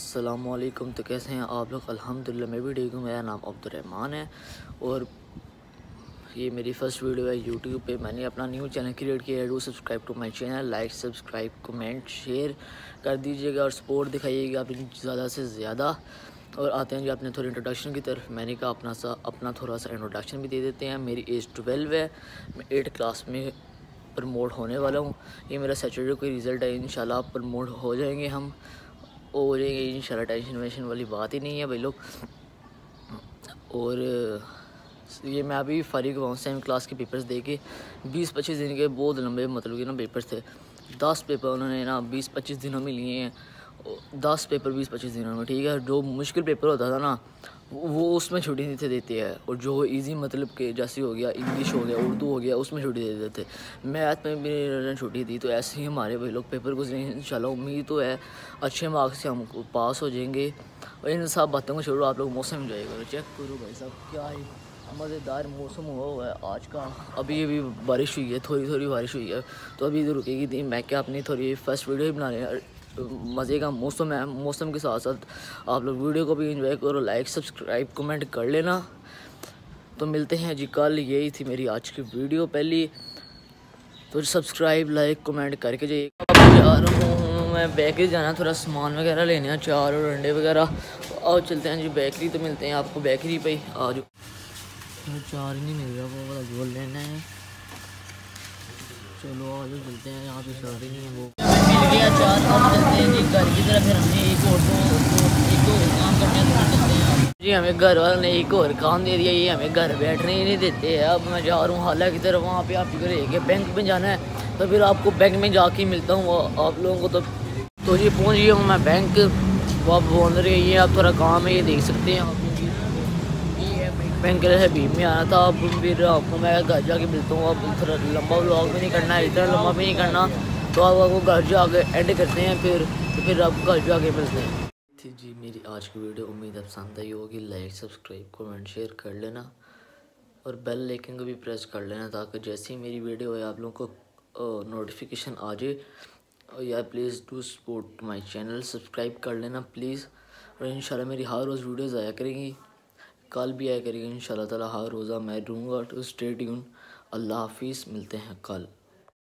असलकुम तो कैसे हैं आप लोग? अल्हम्दुलिल्लाह, मैं भी ठीक हूँ, मेरा नाम अब्दुलरहमान है। और ये मेरी फ़र्स्ट वीडियो है यूट्यूब पे। मैंने अपना न्यू चैनल क्रिएट किया है, do subscribe to my channel, like, subscribe, comment, share कर दीजिएगा और सपोर्ट दिखाइएगा अपनी ज़्यादा से ज़्यादा। और आते हैं जो अपने थोड़ी इंट्रोडक्शन की तरफ़। मैंने कहा अपना सा, अपना थोड़ा सा इंट्रोडक्शन भी दे देते हैं। मेरी एज ट्वेल्व है। मैं एट क्लास में प्रमोट होने वाला हूँ। ये मेरा सैटरडे को रिज़ल्ट है। इन प्रमोट हो जाएँगे हम। और इन शाला टेंशन वेंशन वाली बात ही नहीं है भाई लोग। और, ये मैं अभी फारिग हुआ हूँ सेवन क्लास के पेपर्स दे के बीस पच्चीस दिन के बहुत लंबे मतलब कि ना पेपर्स थे। दस पेपर उन्होंने ना बीस पच्चीस दिनों में लिए हैं। दस पेपर, बीस, पच्चीस दिनों में ठीक है? जो मुश्किल पेपर होता था ना, वो उसमें छुट्टी नहीं थे देते हैं। और जो इजी मतलब के जैसे हो गया इंग्लिश हो गया, उर्दू हो गया, उसमें छुट्टी दे देते थे। मैथ में भी छुट्टी दी तो ऐसे ही हमारे भाई लोग पेपर गुजरे इन उम्मीद तो है, अच्छे मार्क्स से हम पास हो जाएँगे। और इन सब बातों को छोड़ो, आप लोग मौसम इंजॉय करो चेक करो भाई साहब, क्या है मज़ेदार मौसम हुआ हुआ है आज का। अभी अभी बारिश हुई है थोड़ी थोड़ी बारिश हुई है तो अभी इधर रुकेगी थी मैं क्या अपनी थोड़ी फ़र्स्ट वीडियो ही बना रहे मज़े का मौसम है, मौसम के साथ साथ आप लोग वीडियो को भी इंजॉय करो लाइक सब्सक्राइब कमेंट कर लेना। तो मिलते हैं जी, कल यही थी मेरी आज की वीडियो पहली। तो सब्सक्राइब लाइक कमेंट करके जाइए। जा रहा हूँ मैं बेकरी जाना, थोड़ा सामान वगैरह लेने हैं चार और अंडे वगैरह। और चलते हैं जी बेकरी तो मिलते हैं आपको बेकरी पे आ जाओ। चार ही नहीं मिल रहा, वो गोल लेना है। चलो, आज चलते हैं, यहाँ पे चार ही नहीं है वो। मिल गया चार हम चलते हैं जी घर की तरफ़ फिर हमने एक और दो एक और काम करने तो चलते हैं जी हमें घर वालों ने एक और काम दे दिया, ये हमें घर बैठने ही नहीं देते हैं। अब मैं जा रहा हूँ, हालाँकि तरफ़ वहाँ पे आप लेके बैंक में जाना है तो फिर आपको बैंक में जाके मिलता हूँ, आप लोगों को तो। तो जी, पहुँच गया हूँ मैं बैंक वो आप बोल रहे हैं, ये आप थोड़ा काम है, ये देख सकते हैं आप। बैंक से बीम में आना था, अब फिर आपको मैं घर जाके मिलता हूँ, अब थोड़ा लंबा व्लॉग भी नहीं करना है इतना लंबा भी नहीं करना। तो आप आपको घर जाके एंड करते हैं, फिर तो फिर आपको घर जाके मिलते हैं। थी जी, मेरी आज की वीडियो उम्मीद है पसंद आई होगी। लाइक सब्सक्राइब कमेंट शेयर कर लेना। और बेल लेकिन को भी प्रेस कर लेना ताकि जैसे ही मेरी वीडियो है, आप लोगों को नोटिफिकेशन आ जाए। और या please do support my channel subscribe कर लेना प्लीज़ और इन मेरी हर रोज़ वीडियोज़ आया करेंगी। कल भी आया करिएगा इन ताला, हर रोज़ा मैं रूँगा टू स्टे ट्यून अल्लाह हाफिज़, मिलते हैं कल।